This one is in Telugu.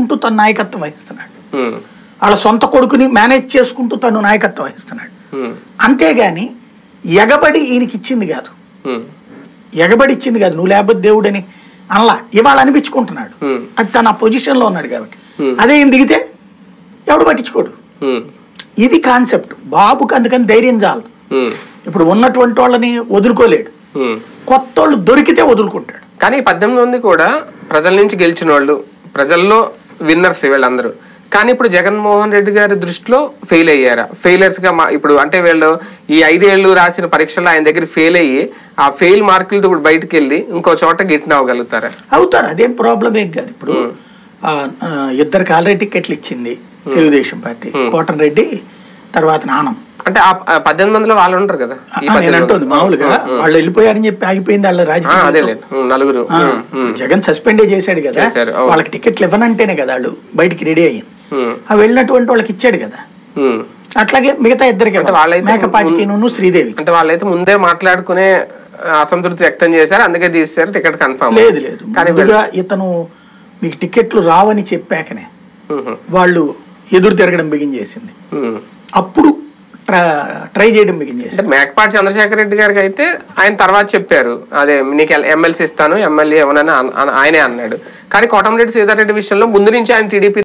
చేసుకుంటూ తను నాయకత్వం వహిస్తున్నాడు. వాళ్ళ సొంత కొడుకుని మేనేజ్ చేసుకుంటూ తను నాయకత్వం వహిస్తున్నాడు. అంతేగాని ఎగబడి ఈయనకి ఇచ్చింది కాదు. ఎగబడి ఇచ్చింది కాదు. నువ్వు లేకపోతే దేవుడని అనలా. ఇవాళ అనిపించుకుంటున్నాడు. అది తన ఆ పొజిషన్లో ఉన్నాడు కాబట్టి. అదే ఈయన దిగితే ఎవడు పట్టించుకోడు. ఇది కాన్సెప్ట్. బాబుకి అందుకని ధైర్యం చాలదు. ఇప్పుడు ఉన్నటువంటి వాళ్ళని వదులుకోలేడు. కొత్త వాళ్ళు దొరికితే వదులుకుంటాడు. కానీ పద్దెనిమిది మంది కూడా ప్రజల నుంచి గెలిచిన వాళ్ళు ప్రజల్లో విన్నర్స్ వీళ్ళందరూ. కానీ ఇప్పుడు జగన్మోహన్ రెడ్డి గారి దృష్టిలో ఫెయిల్ అయ్యారా? ఫెయిలర్స్గా మా ఇప్పుడు అంటే వీళ్ళు ఈ ఐదేళ్ళు రాసిన పరీక్షలో ఆయన దగ్గర ఫెయిల్ అయ్యి ఆ ఫెయిల్ మార్కులతో ఇప్పుడు బయటకు వెళ్ళి ఇంకో చోట గిట్టిన అవ్వగలుగుతారా? అవుతారు. అదేం ప్రాబ్లం ఏం కాదు. ఇప్పుడు ఇద్దరికి ఆల్రెడీ టికెట్లు ఇచ్చింది తెలుగుదేశం పార్టీ. కోటన్ రెడ్డి తర్వాత నానం. అంటే పద్దెనిమిది మందిలో వాళ్ళు ఉంటారు కదా నేను అంటుంది మామూలుగా. వాళ్ళు వెళ్ళిపోయారని చెప్పి ఆగిపోయింది వాళ్ళ రాజకీయ నలుగురు. జగన్ సస్పెండే చేశాడు కదా. వాళ్ళకి టికెట్లు ఇవ్వనంటేనే కదా వాళ్ళు బయటికి రెడీ అయ్యింది. ఆ వెళ్ళినటువంటి వాళ్ళకి ఇచ్చాడు కదా. అట్లాగే మిగతా ఇద్దరికి అంటే వాళ్ళైతే మేకపాటికి నువ్వు శ్రీదేవి. అంటే వాళ్ళైతే ముందే మాట్లాడుకునే అసంతృప్తి వ్యక్తం చేశారు. అందుకే తీసేశారు. టికెట్ కన్ఫర్మ్ లేదు లేదు. కానీ ఇతను మీకు టికెట్లు రావని చెప్పాకనే వాళ్ళు ఎదురు తిరగడం బిగిన్ చేసింది. అప్పుడు ట్రై చేయడం బిగిన్ చేసింది మేకపాటి చంద్రశేఖర్ రెడ్డి గారికి అయితే ఆయన తర్వాత చెప్పారు. అదే నీకు ఎమ్మెల్సీ ఇస్తాను ఎమ్మెల్యే ఎవరైనా ఆయనే అన్నాడు. కానీ కోటమిరెడ్డి సీతారెడ్డి విషయంలో ముందు నుంచి ఆయన టీడీపీ